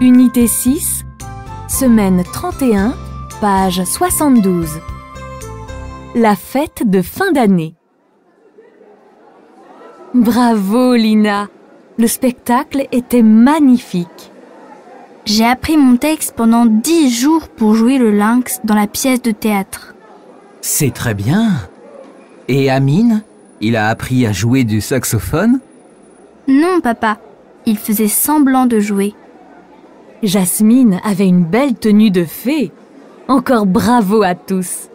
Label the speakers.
Speaker 1: Unité 6, semaine 31, page 72. La fête de fin d'année. Bravo Lina Le spectacle était magnifique.
Speaker 2: J'ai appris mon texte pendant dix jours pour jouer le lynx dans la pièce de théâtre.
Speaker 3: C'est très bien. Et Amine, il a appris à jouer du saxophone?
Speaker 2: Non, papa, il faisait semblant de jouer.
Speaker 1: Jasmine avait une belle tenue de fée. Encore bravo à tous.